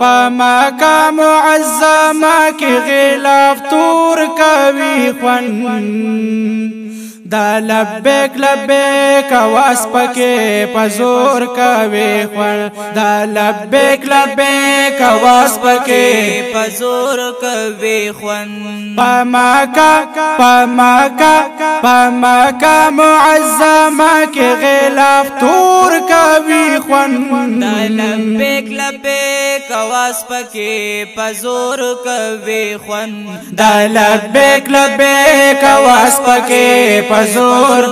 په مقام عزما کې غلاف تور کوي خوند دا لبیک لبیک واس پکې پزور کوي خور دا لبیک لبیک واس پکې پزور کوي خون پماکا پماکا پماکا معزمه کې غلاف تور کوي خون دا لبیک لبیک واس پکې پزور کوي خون دا لبیک لبیک واس پکې زور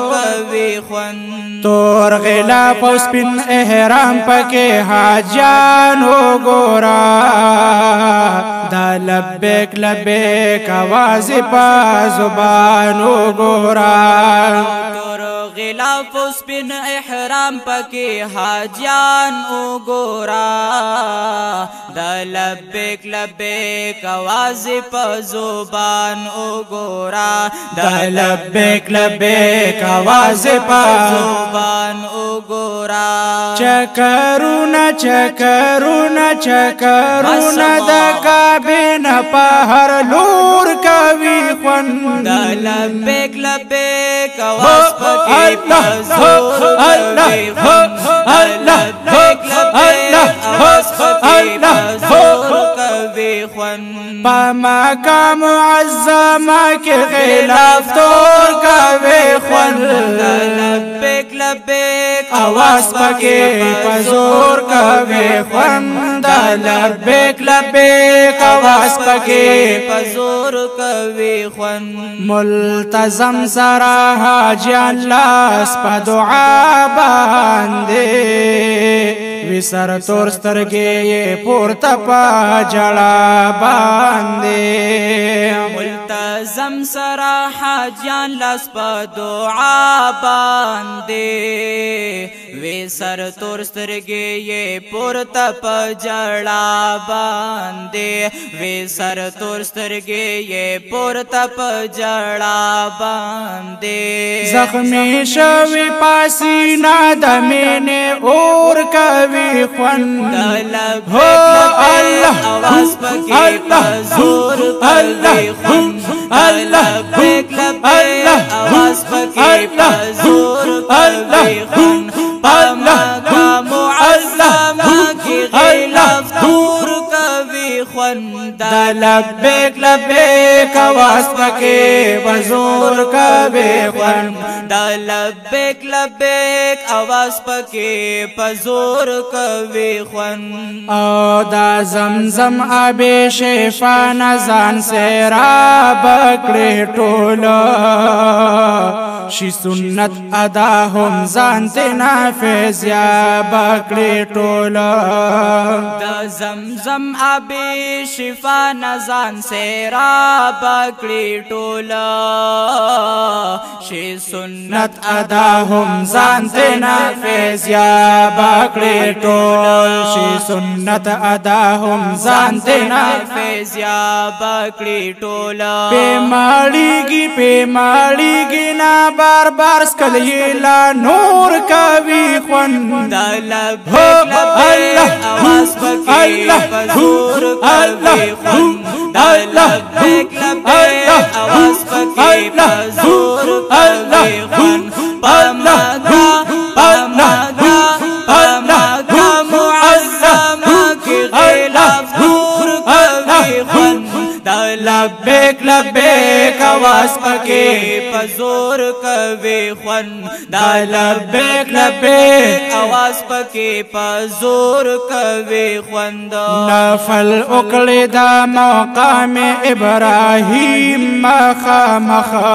تور غلا پوس پن احرام پکې حاجان وګورا دا لبیک لبیک आवाज په زبان وګورا غلاف سپین احرام پکې حاجیان وګورا د لبیک لبیک आवाज په زبان وګورا د لبیک لبیک आवाज په زبان وګورا چکرونه چکرونه چکرونه د کابینه په هر لور کوي خوند د لبیک لبیک کواس پکی پزور نوی غم لبیک لبیک آواز پکی پزور کوي خون په مقام معزمه کې غلاف تور کوي خون لبیک لبیک اواز پکې پزور کوي خوند لبیک لبیک اواز پکې پزور کوي خوند ملتزم سره حاج الله سپ دعا باندې وسر تور سترګې پورته پا جړا باندې تزم سرا حاجیان لاس په دعا باندې وی سر تور سترګې یې پورته په جړا باندې وی سر تور سترګې یې پورته په جړا باندې زخمی شوی پاسی نا دمینه اور کوي خوند الله الله الله الله الله الله الله الله دا لبیک لبیک آواز پکې بزور کبه خوان دا لبیک لبیک آواز پکې پزور کوي خوان او دا زمزم آبې شفا نزان سرا بکړې ټوله شي سنت ادا هم ځان ته نافذ یا باکړې ټوله د زمزم ابي شفا نزان سرا باکړې ټوله شي سنت ادا هم ځان ته نافذ یا باکړې ټوله شي سنت ادا هم ځان ته نافذ یا باکړې ټوله په ماړیږي په ماړیږي نه بار بار سکلی لا نور کوي خوند الله آواز پکې حضور کوي خوند الله آواز پکې حضور کوي خوند پمدا پمدا دا لبیک لبیک آواز پکې پزور کوي خون دا لبیک لبیک آواز پکې پزور کوي خوند نفل وکړې دا مقام ابراهیم مخا مخا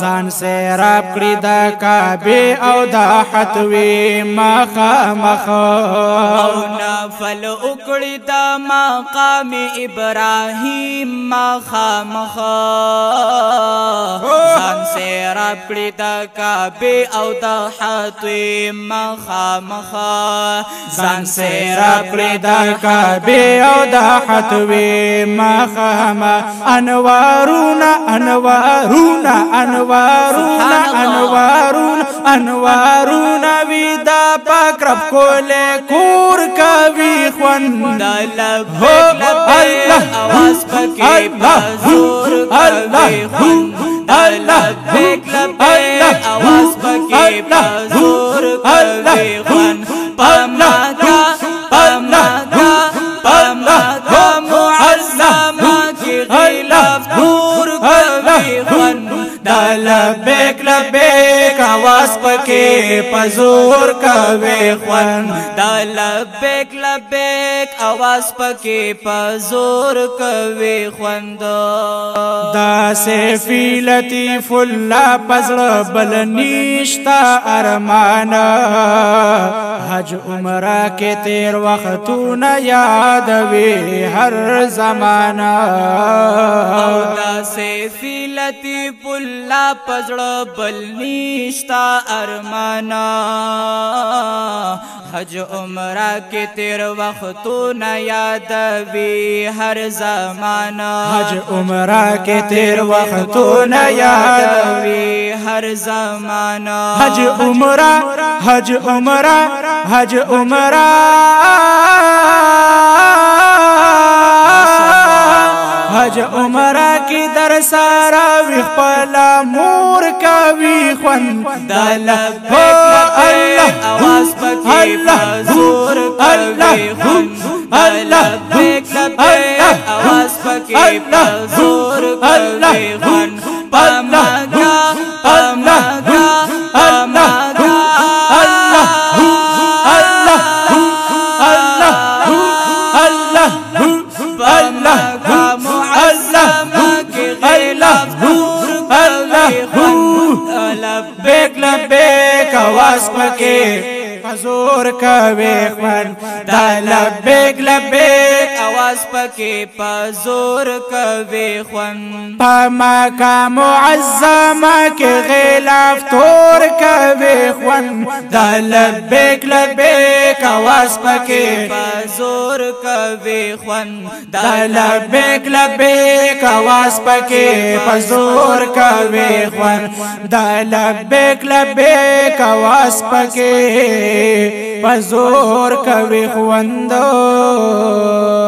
ځان سیراب کړی دا کعبه او دا حتوی مخا مخا نفل اکڑی دا مقام ابراہیم ما خامخا زان سے رب کڑی دا کعبی او دا حطوی ما خامخا زان سے رب کڑی دا کعبی او دا حطوی ما خاما انوارونا انوارونا انوارونا انوارونا انوارونا وی دا پاک رب کولے کور کوي کوي خوند لبیک لبیک اواز پکې پزور کوي خوند لبیک لبیک اواز پکې پزور کوي خوند پملا کا پملا کا پملا کا معظمه کې غلاف دور کوي خوند لبیک لبیک اواز پزور کوي خوان دا لبیک لبیک आवाज پکې پزور کوي خوند دا سیفی لطیف الله پزړه بل نشتا ارمان حج عمره کې تیر وختونه یاد وی هر زمانہ دا سیفی لطیف الله پزړه بل نشتا ارمان زمانہ حج عمرہ کی تیر وختو نہ یاد بھی حج عمرہ کی تیر وختو نہ یاد بھی حج عمرہ حج عمرہ حج عمرہ حج عمره کې در سارا وی خپل مور کا وی خوان دل هو الله اواز پکې پزور کوي خوان الله الله اواز پکې پزور کوي خوان الله لبیک لبیک आवाज پکې حضور کوي خوان دا لبیک لبیک आवाज پکې پزور کوي خوان په مقام معظم کې غلاف تور کوي خوان د لبیک لبیک आवाज پکې پزور کوي خوان د لبیک لبیک आवाज پکې پزور کوي خوان د لبیک لبیک आवाज پکې پزور کوي خوان دو